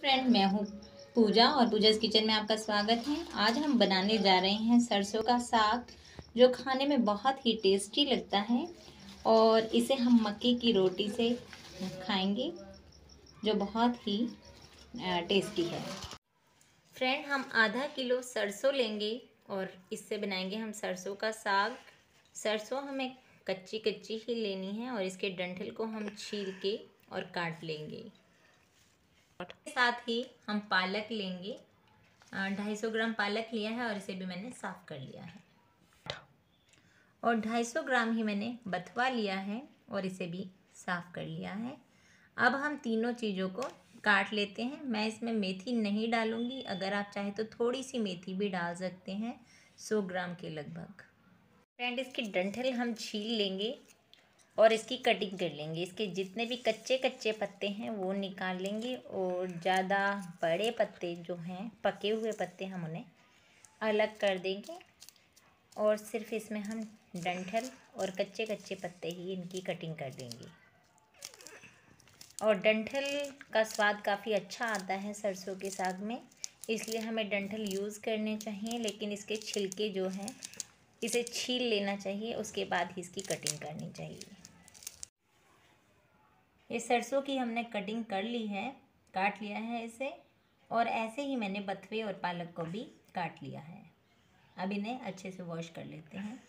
Friend मैं हूँ, पूजा और पूजा's किचन में आपका स्वागत है। आज हम बनाने जा रहे हैं सरसों का साग, जो खाने में बहुत ही टेस्टी लगता है और इसे हम मक्के की रोटी से खाएँगे, जो बहुत ही टेस्टी है। फ्रेंड हम आधा किलो सरसों लेंगे और इससे बनाएँगे हम सरसों का साग। सरसों हमें कच्ची कच्ची ही लेनी है और इसके डंठल को हम छील के और काट लेंगे। साथ ही हम पालक लेंगे। ढाई सौ ग्राम पालक लिया है और इसे भी मैंने साफ़ कर लिया है। और ढाई सौ ग्राम ही मैंने बथवा लिया है और इसे भी साफ़ कर लिया है। अब हम तीनों चीज़ों को काट लेते हैं। मैं इसमें मेथी नहीं डालूँगी। अगर आप चाहें तो थोड़ी सी मेथी भी डाल सकते हैं सौ ग्राम के लगभग। फ्रेंड, इसकी डंठल हम छील लेंगे। और इसकी कटिंग कर लेंगे। इसके जितने भी कच्चे कच्चे पत्ते हैं, वो निकाल लेंगे और ज़्यादा बड़े पत्ते जो हैं, पके हुए पत्ते हम उन्हें अलग कर देंगे। और सिर्फ़ इसमें हम डंठल और कच्चे कच्चे पत्ते ही इनकी कटिंग कर देंगे। और डंठल का स्वाद काफ़ी अच्छा आता है सरसों के साग में, इसलिए हमें डंठल यूज़ करने चाहिए, लेकिन इसके छिलके जो हैं, इसे छील लेना चाहिए, उसके बाद ही इसकी कटिंग करनी चाहिए। ये सरसों की हमने कटिंग कर ली है, काट लिया है इसे, और ऐसे ही मैंने बथवे और पालक को भी काट लिया है। अब इन्हें अच्छे से वॉश कर लेते हैं।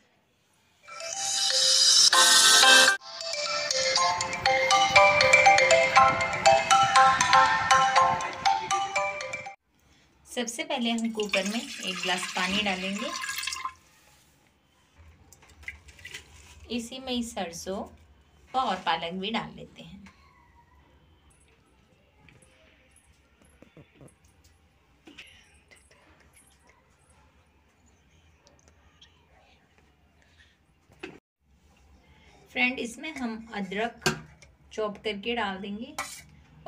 सबसे पहले हम कुकर में एक गिलास पानी डालेंगे। इसी में सरसों और पालक भी डाल लेते हैं। फ्रेंड, इसमें हम अदरक चॉप करके डाल देंगे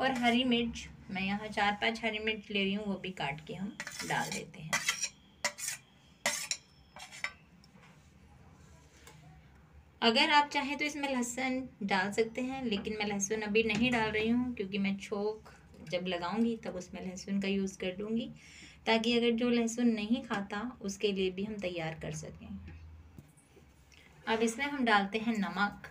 और हरी मिर्च, मैं यहाँ चार पाँच हरी मिर्च ले रही हूँ, वो भी काट के हम डाल देते हैं। अगर आप चाहें तो इसमें लहसुन डाल सकते हैं, लेकिन मैं लहसुन अभी नहीं डाल रही हूँ, क्योंकि मैं छोक जब लगाऊँगी, तब उसमें लहसुन का यूज़ कर दूँगी ताकि अगर जो लहसुन नहीं खाता, उसके लिए भी हम तैयार कर सकें। अब इसमें हम डालते हैं नमक।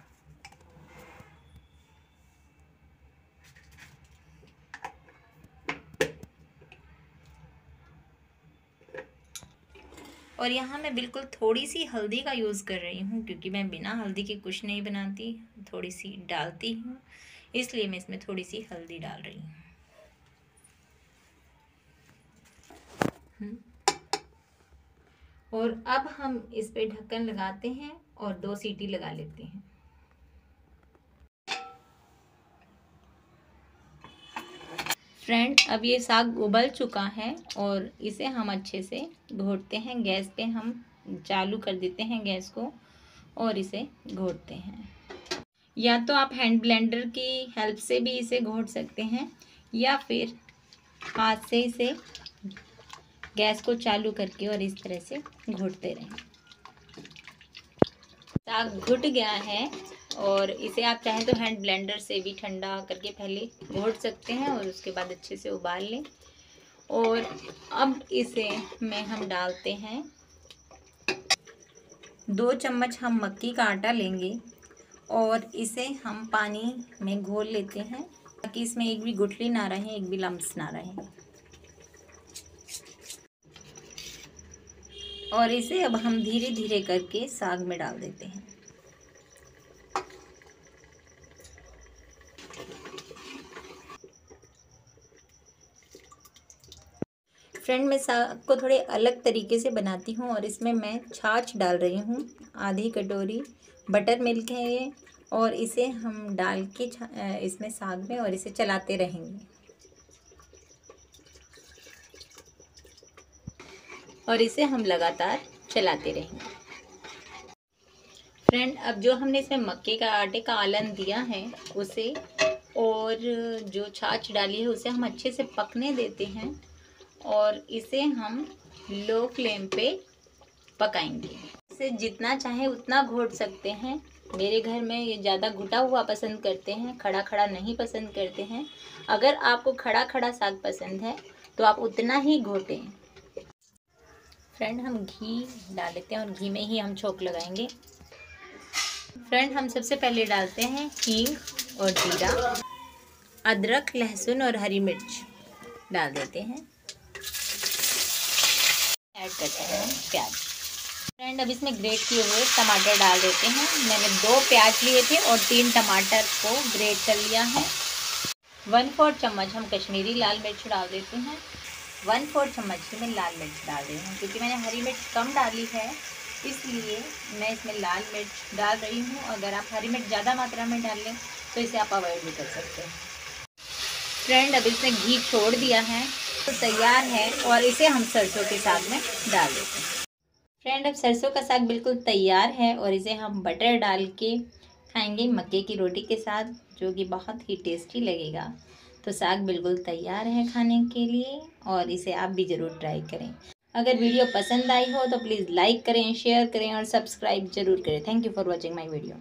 और यहाँ मैं बिल्कुल थोड़ी सी हल्दी का यूज़ कर रही हूँ, क्योंकि मैं बिना हल्दी के कुछ नहीं बनाती थोड़ी सी डालती हूँ, इसलिए मैं इसमें थोड़ी सी हल्दी डाल रही हूँ। हम्म। और अब हम इस पे ढक्कन लगाते हैं। और दो सीटी लगा लेते हैं। फ्रेंड, अब ये साग उबल चुका है और इसे हम अच्छे से घोटते हैं। गैस पे हम चालू कर देते हैं गैस को और इसे घोटते हैं। या तो आप हैंड ब्लेंडर की हेल्प से भी इसे घोट सकते हैं या फिर हाथ से इसे गैस को चालू करके और इस तरह से घोटते रहें। साग घुट गया है और इसे आप चाहें तो हैंड ब्लेंडर से भी ठंडा करके पहले घोट सकते हैं और उसके बाद अच्छे से उबाल लें। और अब इसे में हम डालते हैं। दो चम्मच हम मक्की का आटा लेंगे और इसे हम पानी में घोल लेते हैं ताकि इसमें एक भी गुठली ना रहे, एक भी लम्स ना रहे। और इसे अब हम धीरे धीरे करके साग में डाल देते हैं। फ्रेंड, मैं साग को थोड़े अलग तरीके से बनाती हूँ और इसमें मैं छाछ डाल रही हूँ, आधी कटोरी बटर मिल्क है ये, और इसे हम डाल के इसमें साग में और इसे चलाते रहेंगे। और इसे हम लगातार चलाते रहेंगे। फ्रेंड, अब जो हमने इसमें मक्के का, आटे का आलन दिया है, उसे और जो छाछ डाली है, उसे हम अच्छे से पकने देते हैं और इसे हम लो फ्लेम पे पकाएँगे। इसे जितना चाहे उतना घोट सकते हैं। मेरे घर में ये ज़्यादा घुटा हुआ पसंद करते हैं, खड़ा खड़ा नहीं पसंद करते हैं। अगर आपको खड़ा खड़ा साग पसंद है तो आप उतना ही घोटें। फ्रेंड हम घी डाल लेते हैं और घी में ही हम छोंक लगाएँगे। फ्रेंड हम सबसे पहले डालते हैं हींग और जीरा। अदरक, लहसुन और हरी मिर्च डाल देते हैं। ऐड करते हैं प्याज। फ्रेंड अब इसमें ग्रेट किए हुए टमाटर डाल देते हैं। मैंने दो प्याज लिए थे और तीन टमाटर को ग्रेट कर लिया है। वन फोर्थ चम्मच हम कश्मीरी लाल मिर्च डाल देते हैं। वन फोर्थ चम्मच में लाल मिर्च डाल रही हूँ, क्योंकि मैंने हरी मिर्च कम डाली है, इसलिए मैं इसमें लाल मिर्च डाल रही हूँ। अगर आप हरी मिर्च ज़्यादा मात्रा में डाल लें तो इसे आप अवॉइड भी कर सकते। हैं फ्रेंड, अब इसने घी छोड़ दिया है तो तैयार है, और इसे हम सरसों के साग में डाल देते हैं। फ्रेंड, अब सरसों का साग बिल्कुल तैयार है, और इसे हम बटर डाल के खाएँगे मक्के की रोटी के साथ, जो कि बहुत ही टेस्टी लगेगा। तो साग बिल्कुल तैयार है खाने के लिए और इसे आप भी ज़रूर ट्राई करें। अगर वीडियो पसंद आई हो तो प्लीज़ लाइक करें शेयर करें और सब्सक्राइब ज़रूर करें। Thank you for watching my video